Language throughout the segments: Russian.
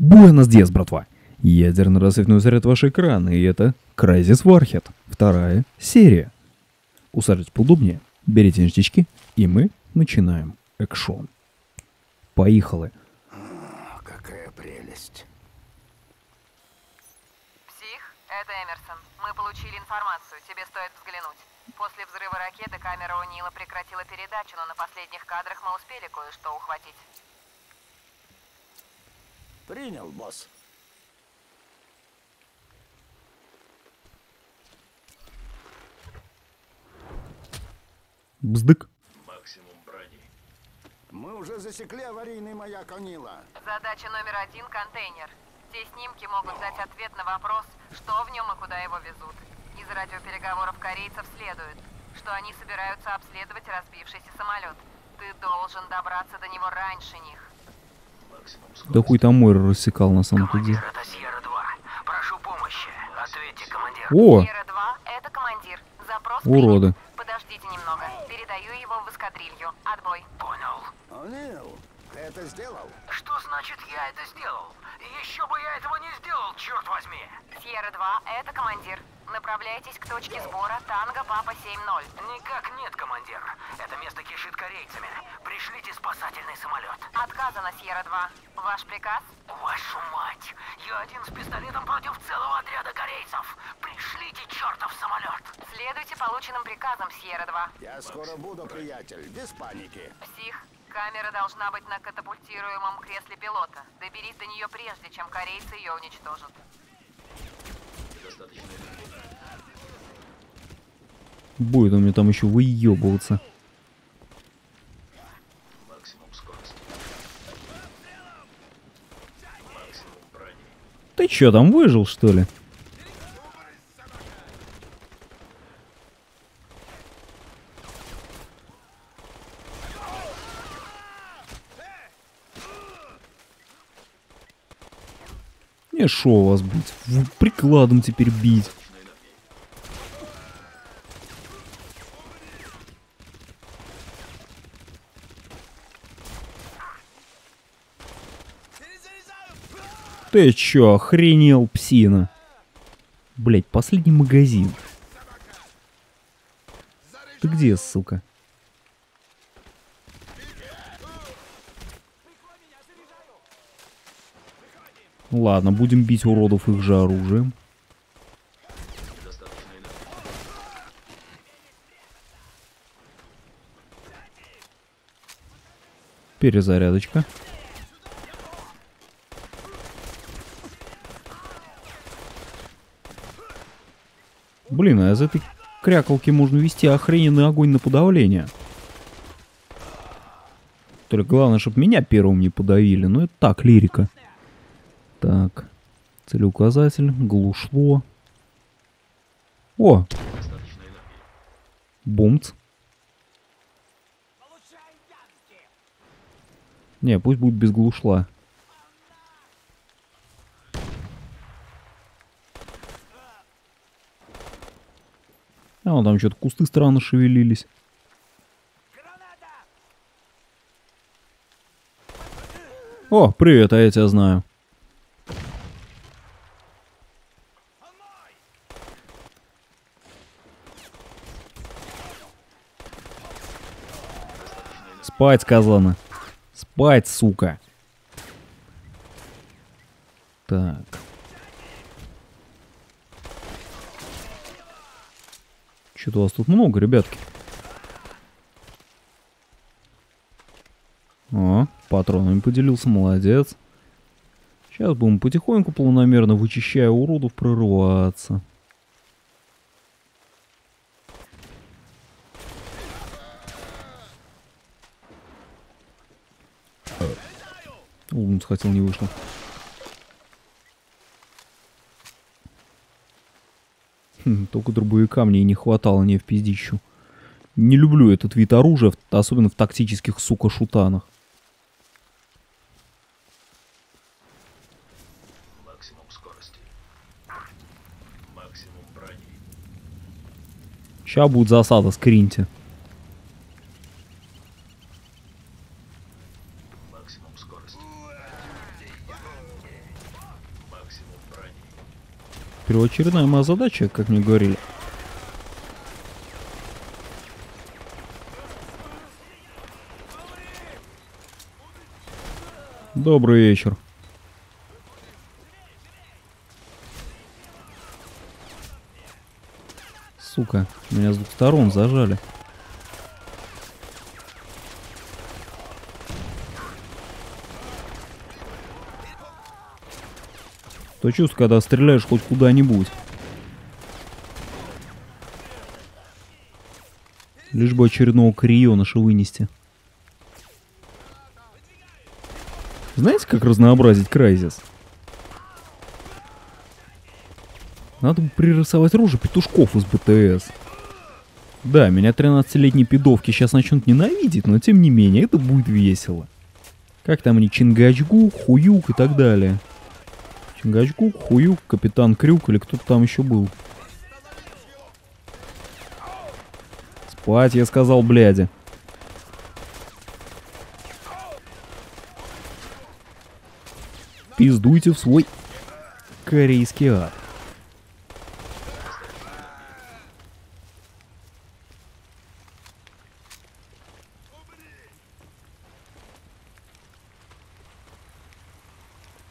Буэнос диас, братва! Ядерно-рассветной заряд ваш экран, и это Crysis Warhead, вторая серия. Усаживайтесь поудобнее, берите ништячки, и мы начинаем экшон. Поехали. О, какая прелесть. Псих, это Эмерсон. Мы получили информацию, тебе стоит взглянуть. После взрыва ракеты камера у Нила прекратила передачу, но на последних кадрах мы успели кое-что ухватить. Принял, босс. Бздык. Максимум брони. Мы уже засекли аварийный маяк Онила. Задача номер один — контейнер. Те снимки могут дать ответ на вопрос, что в нем и куда его везут. Из радиопереговоров корейцев следует, что они собираются обследовать разбившийся самолет. Ты должен добраться до него раньше них. Да хуй там мой рассекал на самом деле. Командир, это Сьерра-2. Прошу помощи. Ответьте, командир. О, Сьерра-2, это командир. Запрос Уроды. Подождите немного. Передаю его в эскадрилью. Отбой. Понял. Это сделал? Что значит я это сделал? Еще бы я этого не сделал, черт возьми. Сьерра-2, это командир. Направляйтесь к точке сбора Танго Папа 7-0. Никак нет, командир. Это место кишит корейцами. Пришлите спасательный самолет. Отказано, Сьерра-2. Ваш приказ? Вашу мать! Я один с пистолетом против целого отряда корейцев. Пришлите чертов самолет. Следуйте полученным приказам, Сьерра-2. Я скоро буду, приятель, без паники. Псих, камера должна быть на катапультируемом кресле пилота. Доберись до нее прежде, чем корейцы ее уничтожат. будет он мне там еще выебываться. Ты чё, там выжил, что ли? Не шо вас бить? Прикладом теперь бить. Ты чё, охренел, псина? Блять, последний магазин. Ты где, сука? Ладно, будем бить уродов их же оружием. Перезарядочка. Блин, а из этой крякалки можно вести охрененный огонь на подавление. Только главное, чтобы меня первым не подавили. Ну это так, лирика. Так. Целеуказатель, глушло. О, бумц. Не, пусть будет без глушла. А вон там что-то кусты странно шевелились. О, привет, а я тебя знаю. Спать сказано. Спать, сука. Так. Что-то у вас тут много, ребятки. О, патронами поделился, молодец. Сейчас будем потихоньку, планомерно вычищая уродов, прорываться. Улнуть хотел, не вышло. Хм, Только дробовика мне и не хватало не в пиздищу. Не люблю этот вид оружия, особенно в тактических, сука, шутанах. Максимум скорости. Максимум брони. Сейчас будет засада, скриньте. Максимум скорости. Первоочередная моя задача, как мне говорили. Добрый вечер. Сука, меня с двух сторон зажали. То чувство, когда стреляешь хоть куда-нибудь. Лишь бы очередного крионыша вынести. Знаете, как разнообразить Крайзис? Надо бы пририсовать рожи петушков из БТС. Да, меня 13-летние пидовки сейчас начнут ненавидеть, но тем не менее, это будет весело. Как там они, Чингачгу, Хуюк и так далее. Чингачгук, Хуюк, Капитан Крюк или кто-то там еще был. Спать, я сказал, бляди. Пиздуйте в свой корейский ад.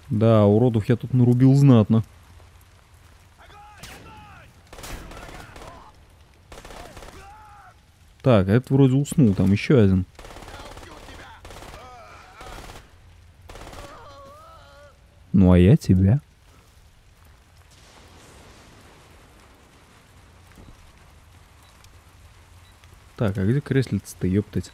Да, уродов я тут нарубил знатно. Так, а это вроде уснул, там еще один. Ну а я тебя. Так, а где креслица-то, ёптать?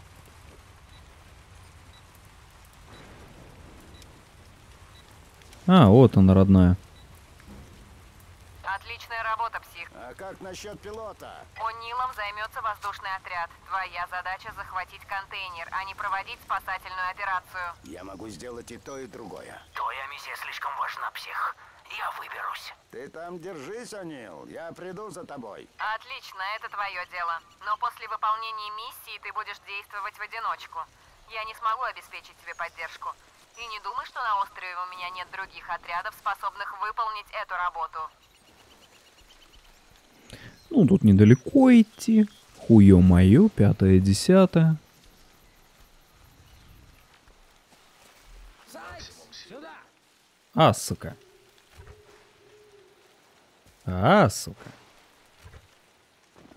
А, вот она, родная. Отличная работа, псих. А как насчет пилота? О'Нилом займется воздушный отряд. Твоя задача захватить контейнер, а не проводить спасательную операцию. Я могу сделать и то, и другое. Твоя миссия слишком важна, псих. Я выберусь. Ты там держись, Анил. Я приду за тобой. Отлично, это твое дело. Но после выполнения миссии ты будешь действовать в одиночку. Я не смогу обеспечить тебе поддержку. И не думай, что на острове у меня нет других отрядов, способных выполнить эту работу. Ну, тут недалеко идти. Хуё моё, пятое, десятое. А, сука. А, сука.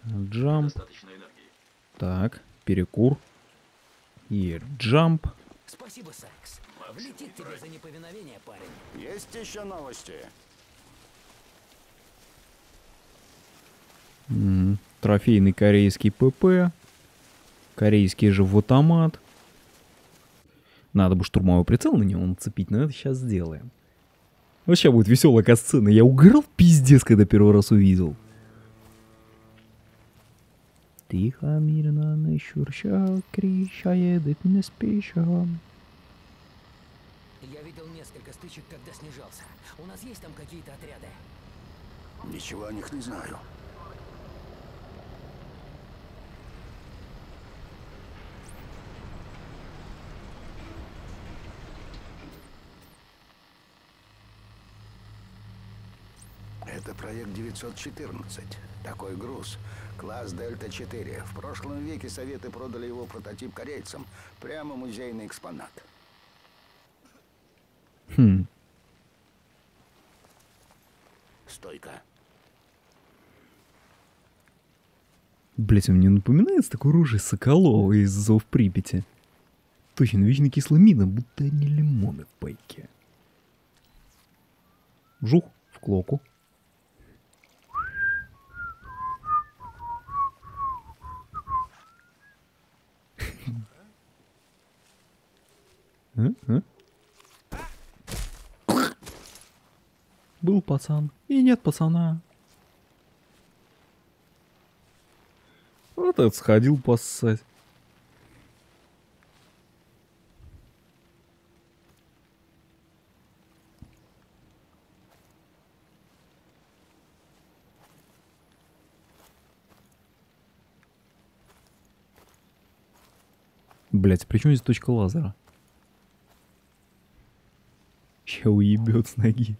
Джамп. Достаточно энергии. Так, перекур. И джамп. Спасибо, Сайкс. Влетит тебе за неповиновение, парень. Есть еще новости? Трофейный корейский ПП. Корейский же в автомат. Надо бы штурмовой прицел на него нацепить, но это сейчас сделаем. Сейчас будет веселая касцена. Я угорал пиздец, когда первый раз увидел. Тихо, мирно, не щурча, кричает, не спеша. Несколько стычек, когда снижался. У нас есть там какие-то отряды? Ничего о них не знаю. Это проект 914. Такой груз. Класс Дельта-4. В прошлом веке Советы продали его прототип корейцам. Прямо музейный экспонат. Хм, Стойка. блять, он мне напоминает такой рожей Соколова из Зов Припяти. Точно, вечно кислая мина, будто они лимоны в пайке. Жух в клоку. А? А? Был пацан, и нет пацана. Вот этот сходил поссать. Блять, чем здесь точка лазера? Ща уебет с ноги.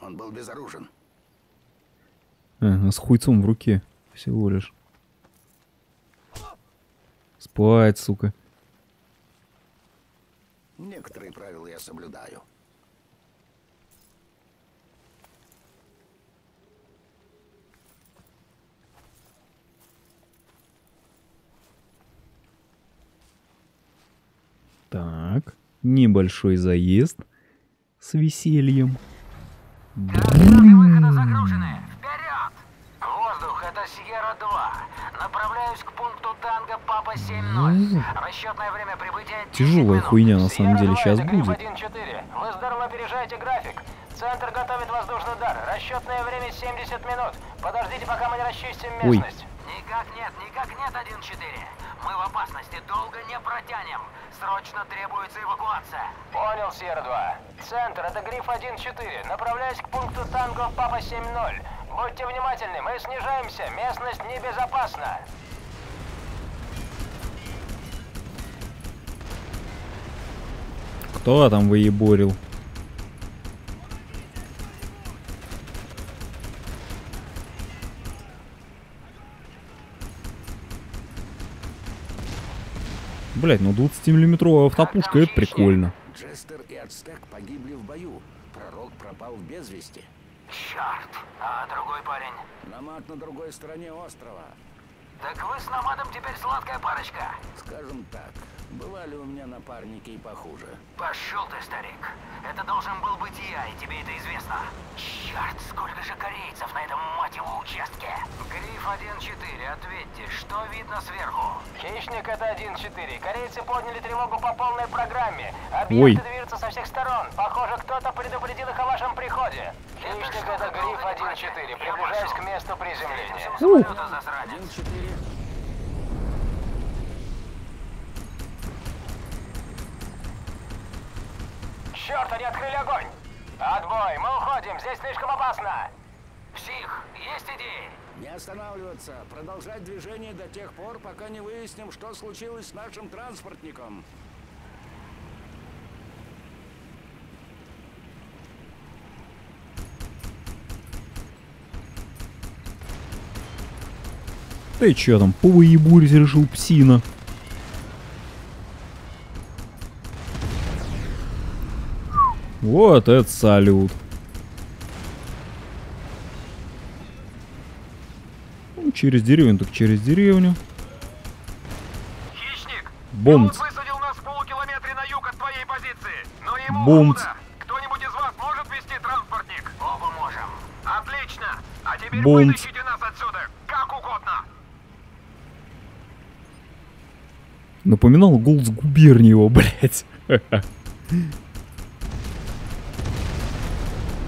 Он был безоружен. Ага, с хуйцом в руке. Всего лишь. Спать, сука. Некоторые правила я соблюдаю. Так, небольшой заезд с весельем. Координаты выхода загружены. Вперед! Воздух, это Сьерра-2. Направляюсь к пункту танго Папа 7-0. Расчетное время прибытия 10 Тяжелая хуйня на самом деле Сьерра-2, сейчас будет. 1-4. Вы здорово опережаете график. Центр готовит воздушный удар. Расчетное время 70 минут. Подождите, пока мы не расчистим Ой. местность. Никак нет, никак нет 1-4. Мы в опасности, долго не протянем. Срочно требуется эвакуация. Понял, Сьерра-2. Центр, это Гриф 1-4. Направляюсь к пункту танго Папа 7-0. Будьте внимательны, мы снижаемся. Местность небезопасна. Кто там выеборил? Блять, ну 20-миллиметровая автопушка, это прикольно. Джестер и Ацтек погибли в бою. Пророк пропал без вести. Черт, а другой парень? Намат на другой стороне острова. Так вы с Намадом теперь сладкая парочка. Скажем так, бывали у меня напарники и похуже. Пошел ты, старик. Это должен был быть я, и тебе это известно. Черт, сколько же корейцев на этом мать его участке. Гриф 1-4, ответьте, что видно сверху? Хищник это 1-4. Корейцы подняли тревогу по полной программе. Объекты Ой. движутся со всех сторон. Похоже, кто-то предупредил их о вашем приходе. Хищник это Гриф 1-4. Приближаюсь к месту приземления. 1-4. Черт, они открыли огонь! Отбой, мы уходим, здесь слишком опасно! Псих, есть идеи? Не останавливаться. Продолжать движение до тех пор, пока не выясним, что случилось с нашим транспортником. Ты чё там, повыебурить решил псина? Вот это салют. Ну, через деревню, так через деревню. Хищник! Бомб. высадил нас в полукилометре на юг от твоей позиции, но ему Бомб. худо. Кто-нибудь из вас может вести транспортник? Оба можем. Отлично! А теперь Бомб. вытащите нас отсюда, как угодно! Напоминал голос губерниева, блядь.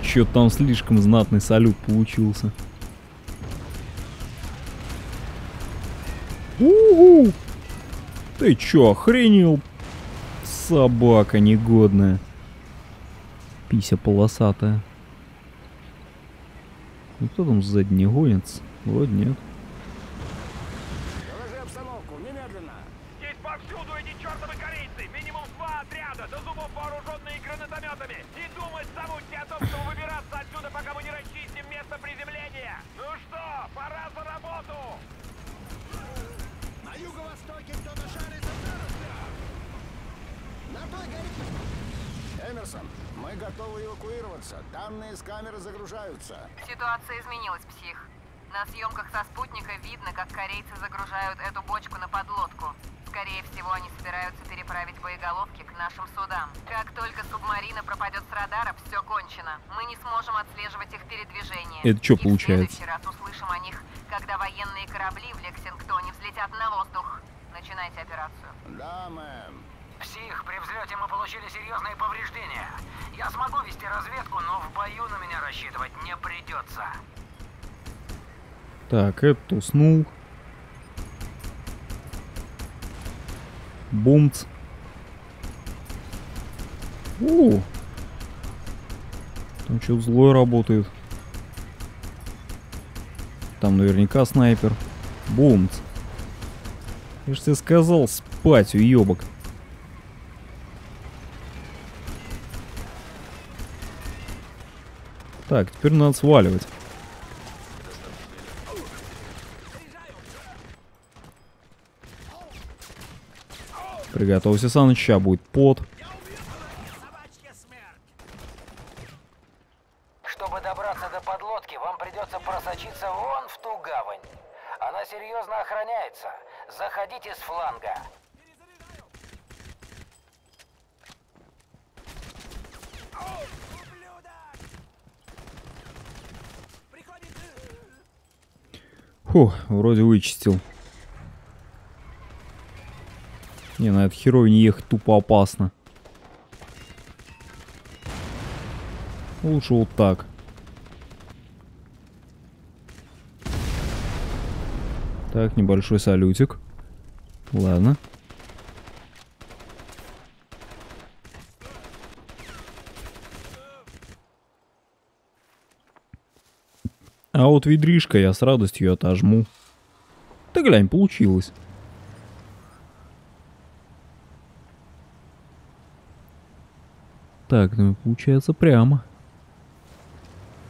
Чё там слишком знатный салют получился. У-у! Ты чё, охренел? Собака негодная. Пися полосатая. Ну кто там сзади не гонится? Вроде нет. Загружаются. Ситуация изменилась, псих. На съемках со спутника видно, как корейцы загружают эту бочку на подлодку. Скорее всего, они собираются переправить боеголовки к нашим судам. Как только субмарина пропадет с радаров, все кончено. Мы не сможем отслеживать их передвижение. Это И получается? в следующий раз услышим о них, когда военные корабли в Лексингтоне взлетят на воздух. Начинайте операцию. Да, мэм. Псих, при взлете мы получили серьезные повреждения. Я смогу вести разведку, но в бою на меня рассчитывать не придется. Так, этот уснул. Бумц. О! Там что-то злой работает. Там наверняка снайпер. Бумц. Я же тебе сказал спать, уебок. Так, теперь надо сваливать. Приготовься, Саныч, ща будет пот. Чтобы добраться до подлодки, вам придется просочиться вон в ту гавань. Она серьезно охраняется. Заходите с фланга. Фух, вроде вычистил. Не, на этот херой не ехать тупо опасно. Лучше вот так. Так, небольшой салютик. Ладно. А вот ведришка я с радостью отожму. Ты глянь, получилось. Так, ну получается прямо.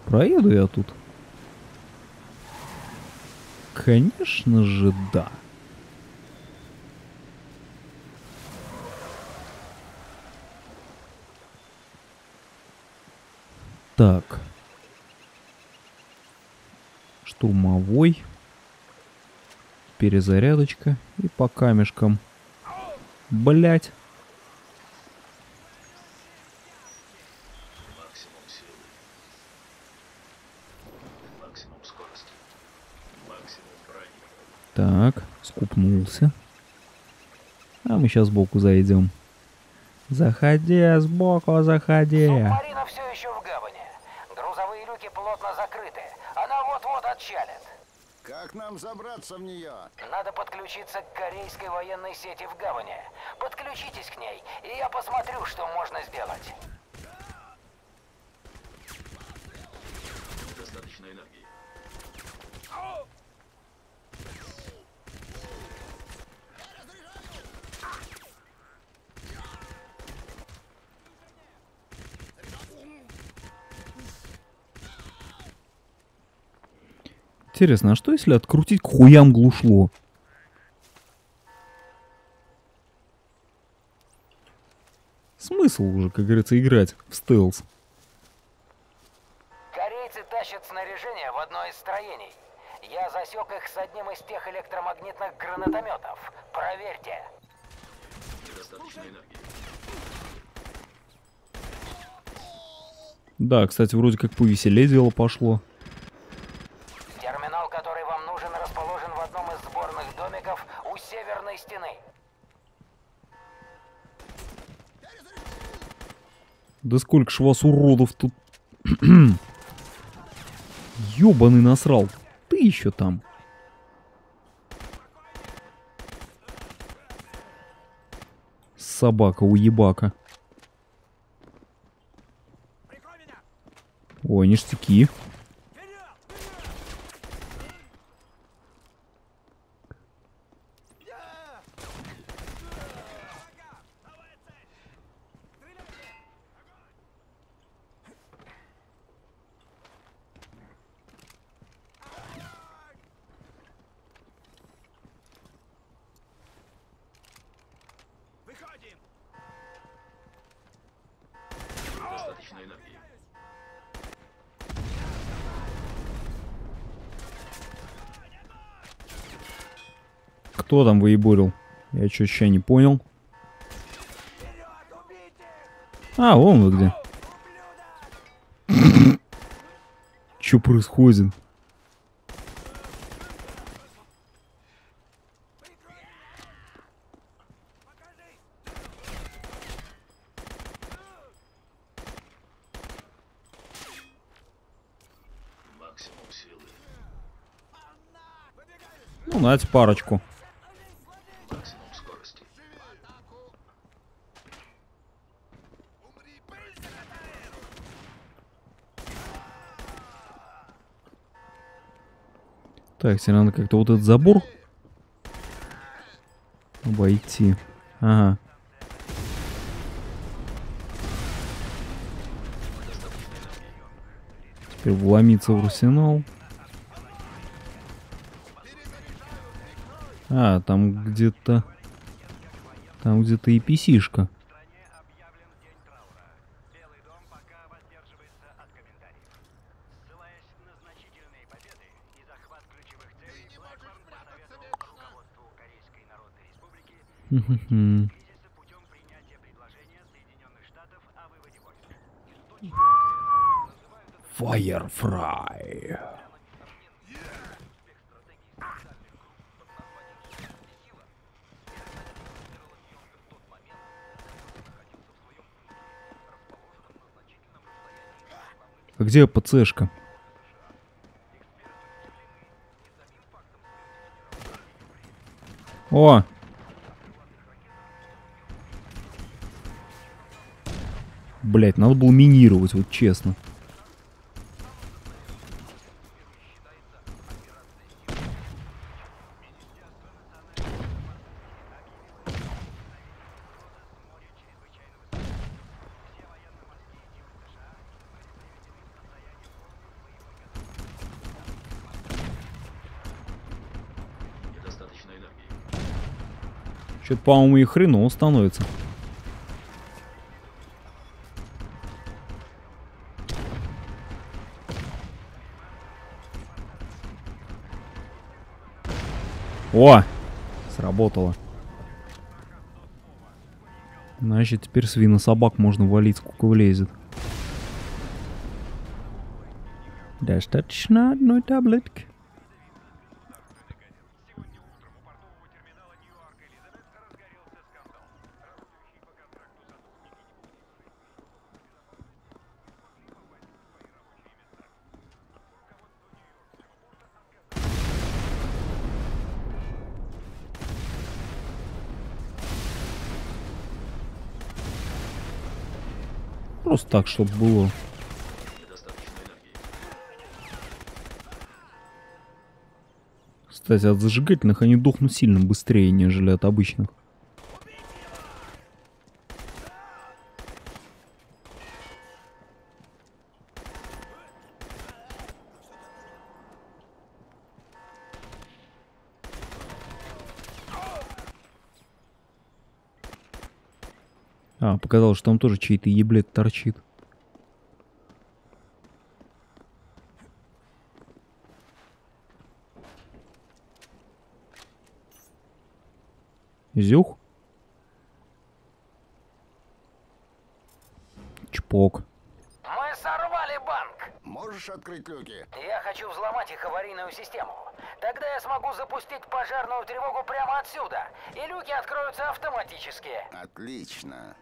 Проеду я тут. Конечно же, да. Так. Штурмовой. Перезарядочка. И по камешкам. Блять. Максимум силы. Максимум скорости. Максимум брони. Так, скупнулся. А мы сейчас сбоку зайдем. Заходи, сбоку заходи. Субмарина все еще в гавани. Грузовые люки плотно закрыты. Она вот-вот отчалит. Как нам забраться в нее? Надо подключиться к корейской военной сети в гавани. Подключитесь к ней, и я посмотрю, что можно сделать. Достаточно энергии. Интересно, а что если открутить к хуям глушло? Смысл уже, как говорится, играть в стелс. Корейцы тащат снаряжение в одно из строений. Я засек их с одним из тех электромагнитных гранатометов. Проверьте. Недостаточно энергии. Да, кстати, вроде как повеселее дело пошло. Терминал, который вам нужен, расположен в одном из сборных домиков у северной стены. Да сколько ж вас уродов тут... Ёбаный насрал. Ты еще там. Собака уебака. Ой, ништяки. Кто там выебурил? Я чё еще не понял. А, вон вы где. Чё происходит? Ну, нате парочку. Максимум скорости. Так, тебе надо как-то вот этот забор обойти. Ага. Теперь вломиться в арсенал. А, там где-то... Там где-то и писишка. Firefly. А где ПЦшка? О! Блять, надо было минировать, вот честно. Что-то, по-моему, и хреново становится. О! Сработало. Значит, теперь свинособак можно валить, сколько влезет. Достаточно одной таблетки. Просто так, чтобы было. Кстати, от зажигательных они дохнут сильно быстрее, нежели от обычных. А, показалось, что там тоже чей-то еблет торчит. Зюх. Чпок. Мы сорвали банк! Можешь открыть люки? Я хочу взломать их аварийную систему. Тогда я смогу запустить пожарную тревогу прямо отсюда, и люки откроются автоматически. Отлично.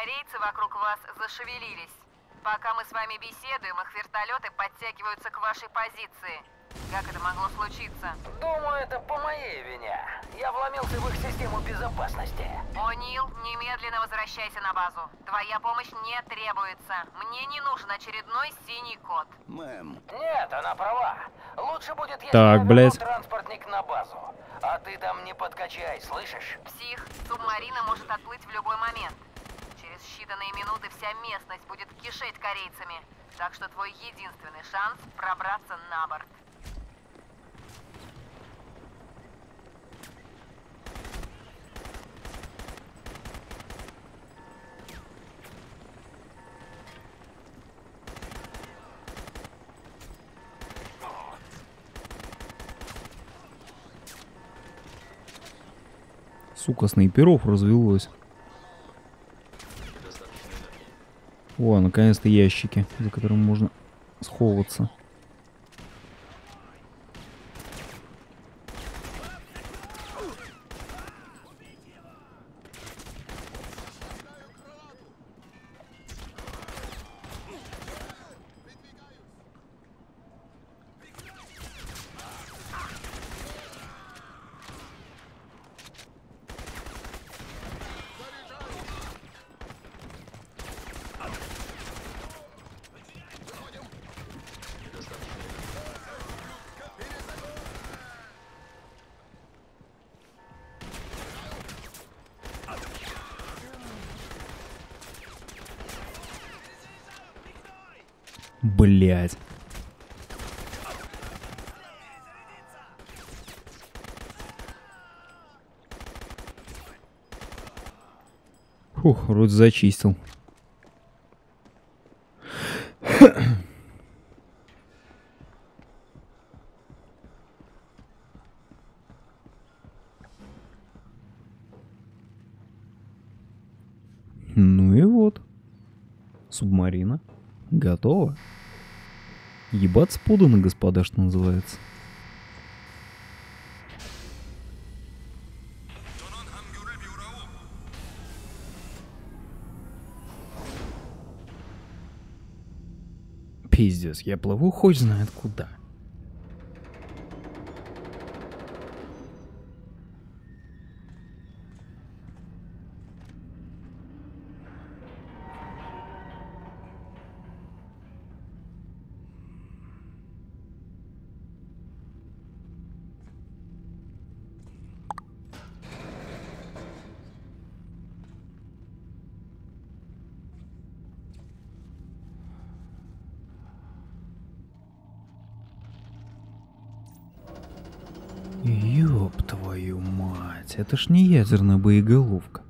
Корейцы вокруг вас зашевелились. Пока мы с вами беседуем, их вертолеты подтягиваются к вашей позиции. Как это могло случиться? Думаю, это по моей вине. Я вломился в их систему безопасности. О'Нил, немедленно возвращайся на базу. Твоя помощь не требуется. Мне не нужен очередной синий код. Мэм, Нет, она права. Лучше будет, если Так, блядь. транспортник на базу. А ты там не подкачай, слышишь? Псих, субмарина может отплыть в любой момент. Считанные минуты вся местность будет кишеть корейцами. Так что твой единственный шанс пробраться на борт. Сука, снайперов развелось. Недостаточно энергии. О, наконец-то ящики, за которыми можно сховываться. Блять. Фух, вроде зачистил. Ну и вот. Субмарина. Готова. Ебаться подано, господа, что называется. Пиздец, я плыву хоть знает куда. Мать, это ж не ядерная боеголовка.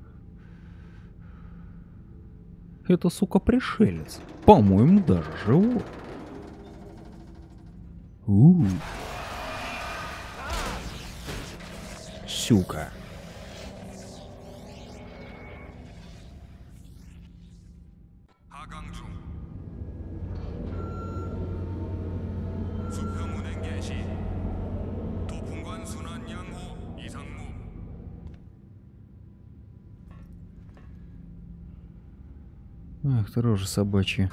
Это, сука, пришелец. По-моему, даже живой. у Сука. 하강 рожа собачья.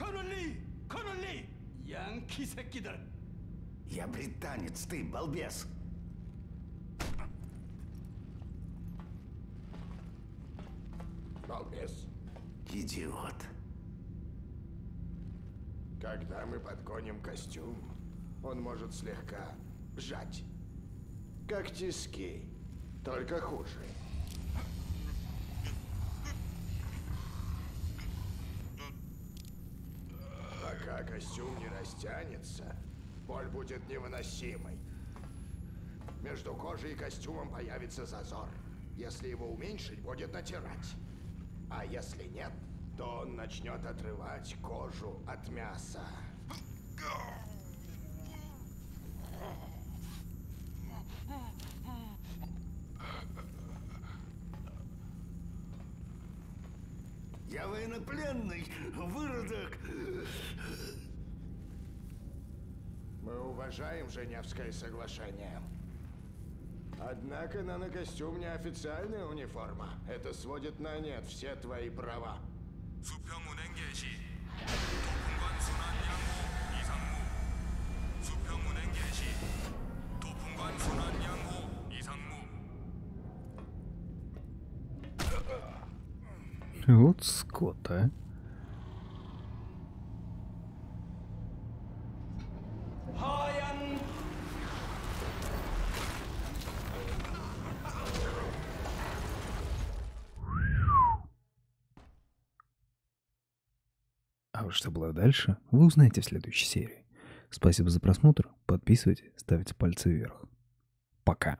Я британец, ты балбес. Балбес. Идиот. Когда мы подгоним костюм, он может слегка сжать. Как тиски, только хуже. Костюм не растянется, боль будет невыносимой. Между кожей и костюмом появится зазор. Если его уменьшить, будет натирать. А если нет, то он начнет отрывать кожу от мяса. Я военнопленный, выродок. Мы уважаем Женевское соглашение. Однако на нанокостюм не официальная униформа. Это сводит на нет все твои права. Вот скот, а. Что было дальше, вы узнаете в следующей серии. Спасибо за просмотр, подписывайтесь, ставьте пальцы вверх. Пока.